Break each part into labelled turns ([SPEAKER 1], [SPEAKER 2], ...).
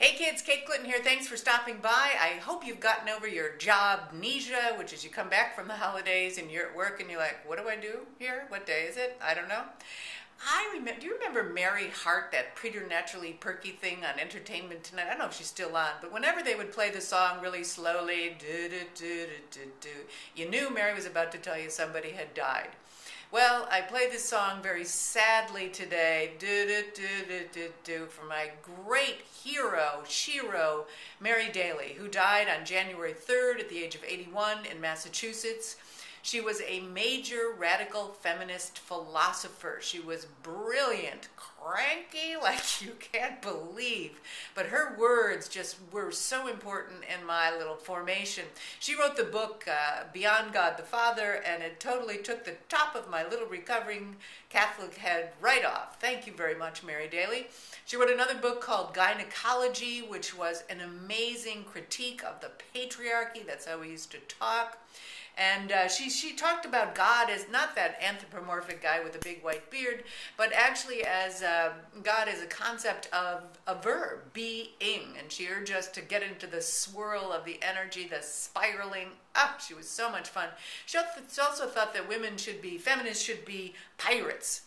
[SPEAKER 1] Hey kids, Kate Clinton here. Thanks for stopping by. I hope you've gotten over your job amnesia, which is you come back from the holidays and you're at work and you're like, what do I do here? What day is it? I don't know. I remember. Do you remember Mary Hart, that preternaturally perky thing on Entertainment Tonight? I don't know if she's still on, but whenever they would play the song really slowly, do, do, do, do, do, you knew Mary was about to tell you somebody had died. Well, I play this song very sadly today, do do do do do do, for my great hero, shero, Mary Daly, who died on January 3rd at the age of 81 in Massachusetts. She was a major radical feminist philosopher. She was brilliant, cranky like you can't believe. But her words just were so important in my little formation. She wrote the book uh, Beyond God the Father, and it totally took the top of my little recovering Catholic head right off. Thank you very much, Mary Daly. She wrote another book called Gyn/Ecology, which was an amazing critique of the patriarchy. That's how we used to talk. And uh, she, she talked about God as not that anthropomorphic guy with a big white beard, but actually as uh, God is a concept of a verb, being. And she urged us to get into the swirl of the energy, the spiraling. Ah, she was so much fun. She also thought that women should be, feminists should be pirates,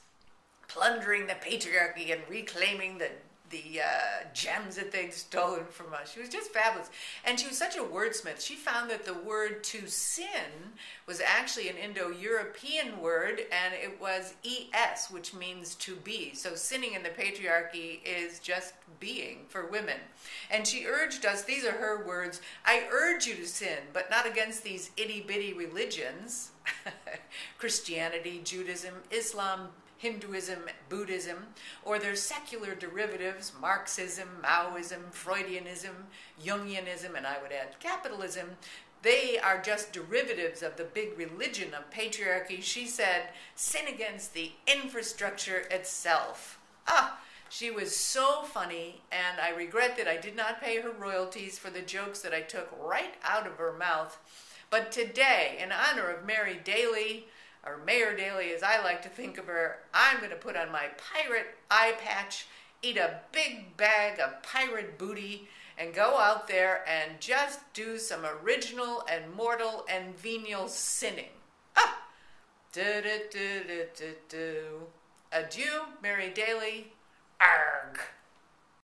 [SPEAKER 1] plundering the patriarchy and reclaiming the the uh, gems that they'd stolen from us. She was just fabulous. And she was such a wordsmith. She found that the word to sin was actually an Indo European word, and it was es, which means to be. So sinning in the patriarchy is just being for women. And she urged us, these are her words I urge you to sin, but not against these itty bitty religions Christianity, Judaism, Islam, Hinduism, Buddhism, or their secular derivatives, Marxism, Maoism, Freudianism, Jungianism, and I would add capitalism, they are just derivatives of the big religion of patriarchy. She said, sin against the infrastructure itself. Ah, she was so funny, and I regret that I did not pay her royalties for the jokes that I took right out of her mouth. But today, in honor of Mary Daly, or Mayor Daly, as I like to think of her, I'm going to put on my pirate eye patch, eat a big bag of pirate booty, and go out there and just do some original and mortal and venial sinning. Ah! Do, do, do, do, do, do. Adieu, Mary Daly. Arr.